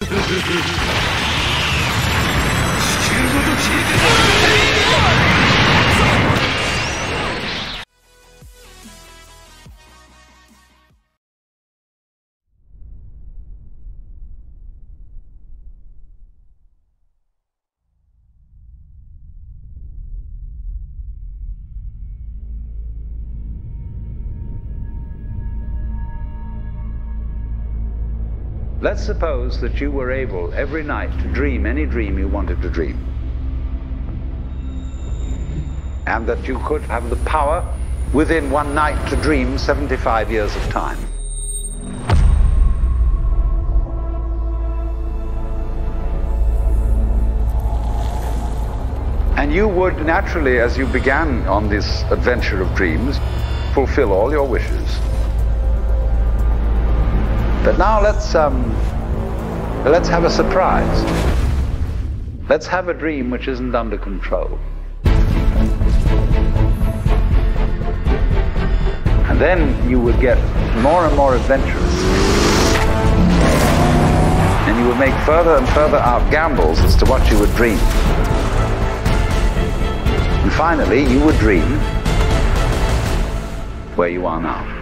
地球ごと消えて Let's suppose that you were able every night to dream any dream you wanted to dream. And that you could have the power within one night to dream 75 years of time. And you would naturally, as you began on this adventure of dreams, fulfill all your wishes. But now let's um, let's have a surprise. Let's have a dream which isn't under control. And then you would get more and more adventurous. And you would make further and further out gambles as to what you would dream. And finally, you would dream where you are now.